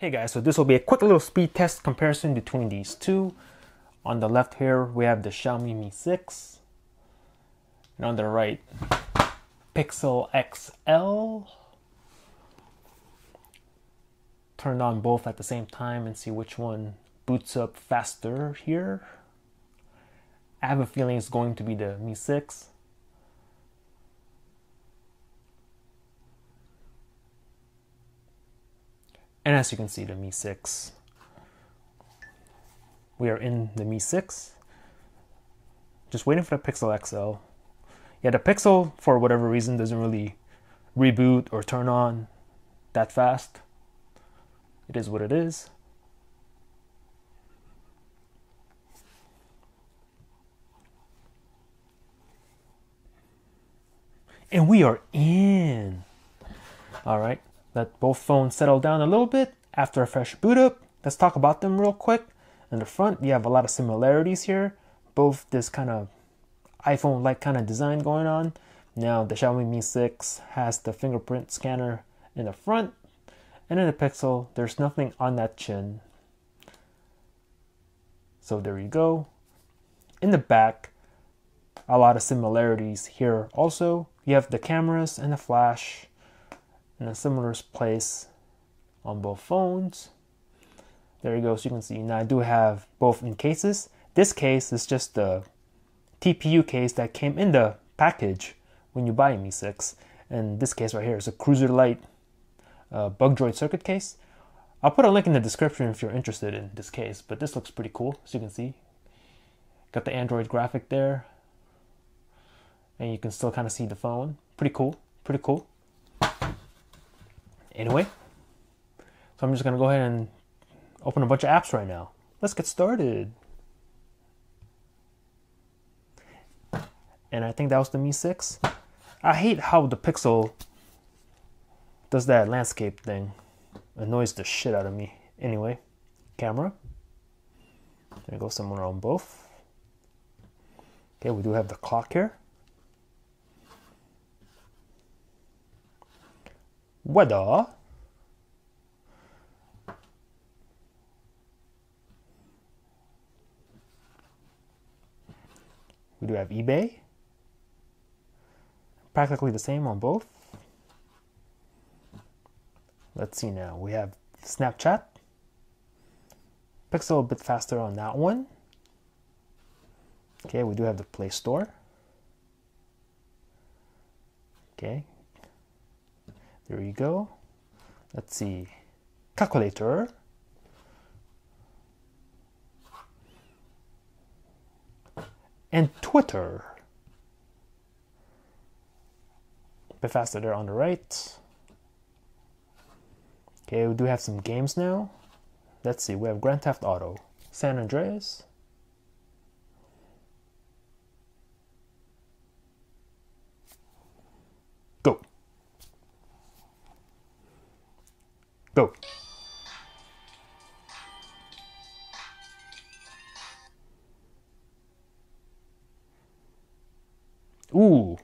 Hey guys, so this will be a quick little speed test comparison between these two. On the left here, we have the Xiaomi Mi 6. And on the right, Pixel XL. Turn on both at the same time and see which one boots up faster here. I have a feeling it's going to be the Mi 6. And as you can see, the Mi 6. We are in the Mi 6. Just waiting for the Pixel XL. Yeah, the Pixel, for whatever reason, doesn't really reboot or turn on that fast. It is what it is. And we are in. All right. Let both phones settle down a little bit after a fresh boot up. Let's talk about them real quick. In the front, you have a lot of similarities here. Both this kind of iPhone-like kind of design going on. Now the Xiaomi Mi 6 has the fingerprint scanner in the front, and in the Pixel, there's nothing on that chin. So there you go. In the back, a lot of similarities here also. You have the cameras and the flash in a similar place on both phones. There you go. So you can see now I do have both in cases. This case is just the TPU case that came in the package when you buy Mi 6. And this case right here is a Cruzerlite uh, Bugdroid circuit case. I'll put a link in the description if you're interested in this case, but this looks pretty cool, as you can see. Got the Android graphic there, and you can still kind of see the phone. Pretty cool, pretty cool. Anyway, so I'm just going to go ahead and open a bunch of apps right now. Let's get started. And I think that was the Mi 6. I hate how the Pixel does that landscape thing. Annoys the shit out of me. Anyway, camera. There goes somewhere on both. Okay, we do have the clock here. Weather we do have eBay. Practically the same on both. Let's see now. We have Snapchat. Pixel a bit faster on that one. Okay we do have the Play Store. Okay there you go. Let's see. Calculator. And Twitter. Bit faster there on the right. Okay, we do have some games now. Let's see, we have Grand Theft Auto, San Andreas, Go. Go. Ooh.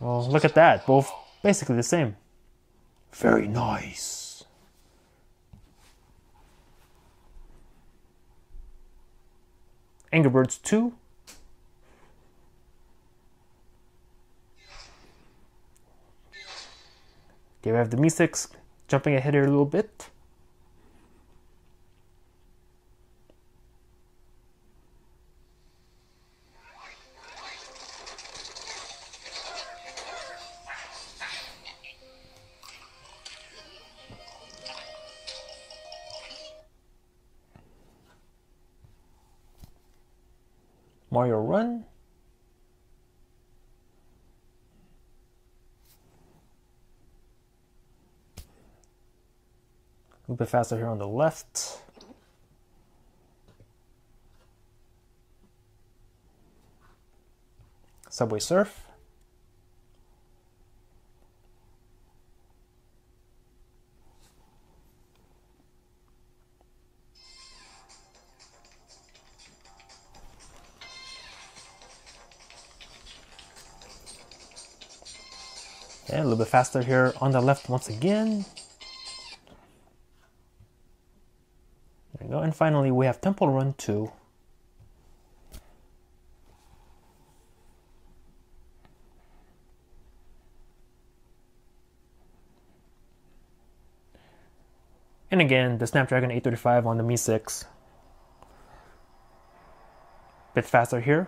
Well, look at that. Both basically the same. Very nice. Angry Birds 2 Okay, we have the 6 jumping ahead here a little bit. Mario Run. Little bit faster here on the left. Subway Surf. And a little bit faster here on the left once again. There we go. And finally, we have Temple Run 2. And again, the Snapdragon 835 on the Mi 6. Bit faster here.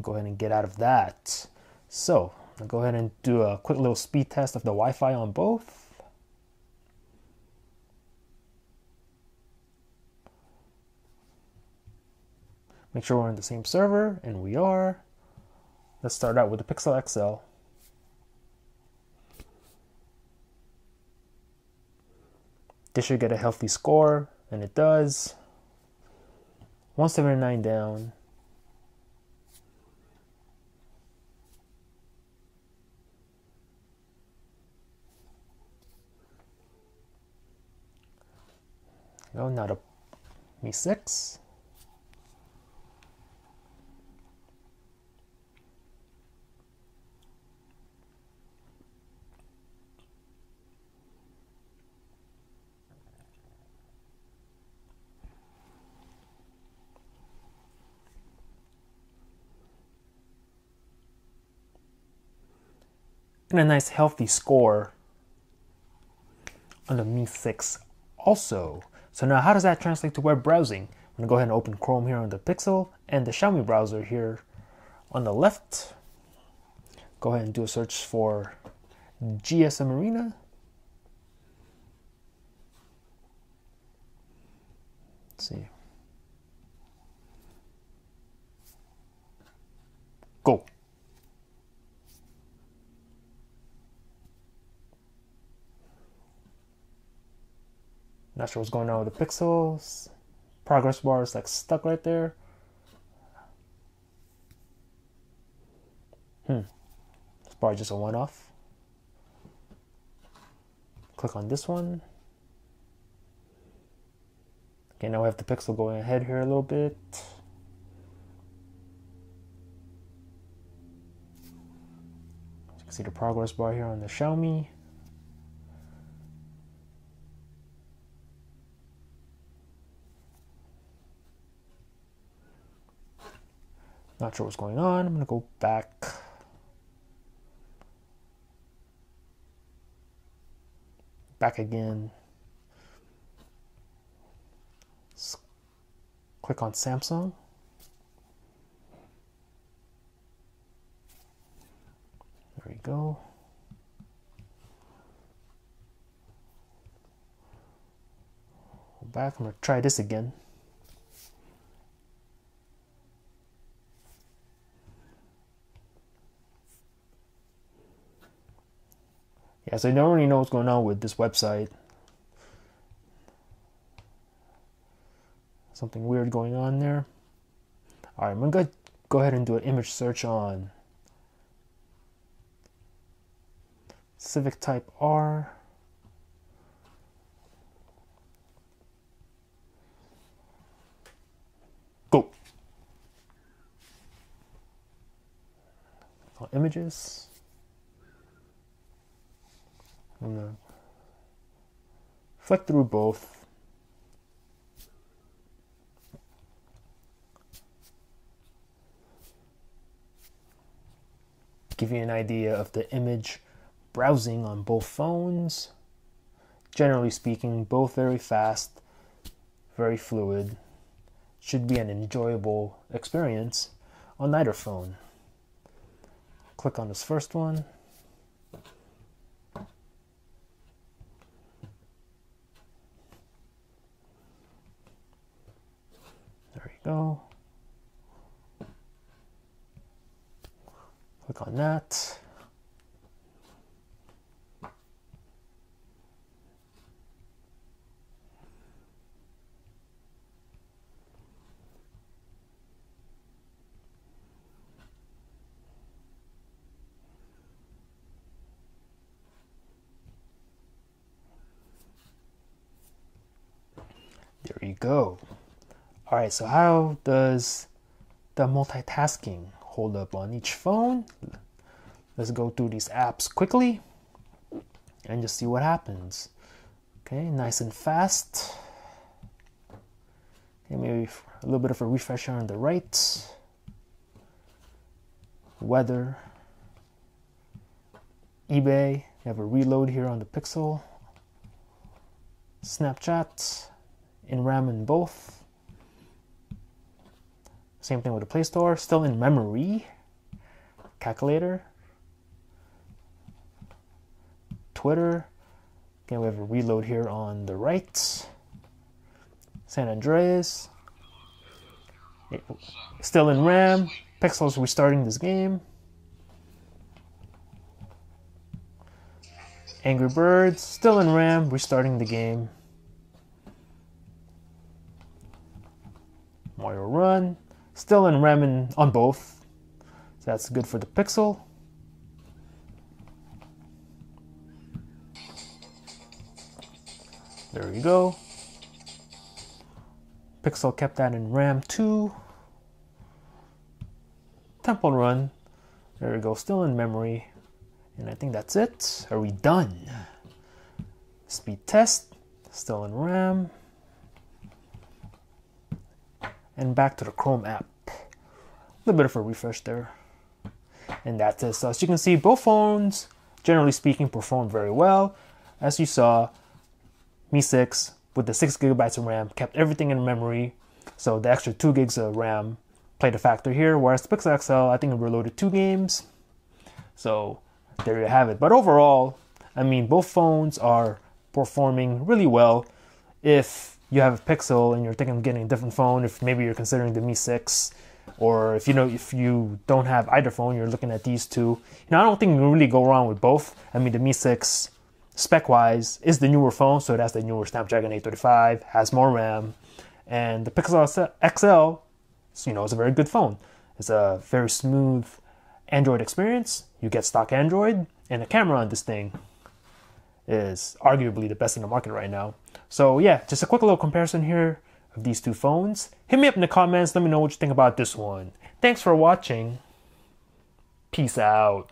Go ahead and get out of that. So, I'll go ahead and do a quick little speed test of the Wi-Fi on both. Make sure we're on the same server, and we are. Let's start out with the Pixel XL. This should get a healthy score, and it does. 179 down. No, not a Mi 6. and a nice healthy score on the Mi 6 also. So now how does that translate to web browsing? I'm gonna go ahead and open Chrome here on the Pixel and the Xiaomi browser here on the left. Go ahead and do a search for GSM Arena. Let's see. Go. Not sure what's going on with the pixels. Progress bar is like stuck right there. Hmm. It's probably just a one-off. Click on this one. Okay, now we have the pixel going ahead here a little bit. you can see the progress bar here on the Xiaomi. Not sure what's going on. I'm going to go back. Back again. click on Samsung. There we go. Go back. I'm going to try this again. Yeah, so I don't really know what's going on with this website. Something weird going on there. Alright, I'm gonna go ahead and do an image search on Civic Type R. Go. Images. I'm gonna flick through both. Give you an idea of the image browsing on both phones. Generally speaking, both very fast, very fluid. Should be an enjoyable experience on either phone. Click on this first one. Go. Click on that. There you go. All right, so how does the multitasking hold up on each phone? Let's go through these apps quickly and just see what happens. Okay, nice and fast. Okay, maybe a little bit of a refresher on the right. Weather. eBay. You have a reload here on the Pixel. Snapchat. In RAM in both. Same thing with the Play Store. Still in memory. Calculator. Twitter. Okay, we have a reload here on the right. San Andreas. Still in RAM. Pixels restarting this game. Angry Birds, still in RAM, restarting the game. Mario Run, still in RAM on both. So that's good for the Pixel. There we go. Pixel kept that in RAM 2. Temple Run, there we go, still in memory. And I think that's it. Are we done? Speed test, still in RAM. And back to the Chrome app. A little bit of a refresh there. And that's it. So as you can see, both phones, generally speaking, perform very well. As you saw, Mi 6 with the 6 gigabytes of RAM kept everything in memory. So the extra 2 gigs of RAM played a factor here. Whereas the Pixel XL, I think it reloaded two games. So there you have it. But overall, I mean, both phones are performing really well. If you have a Pixel and you're thinking of getting a different phone, if maybe you're considering the Mi 6, or if you know if you don't have either phone, you're looking at these two. You know, I don't think you really go wrong with both. I mean, the Mi 6 spec wise is the newer phone, so it has the newer Snapdragon 835, has more RAM, and the Pixel XL, you know, is a very good phone. It's a very smooth Android experience. You get stock Android, and a camera on this thing is arguably the best in the market right now. So yeah, just a quick little comparison here of these two phones. Hit me up in the comments. Let me know what you think about this one. Thanks for watching. Peace out.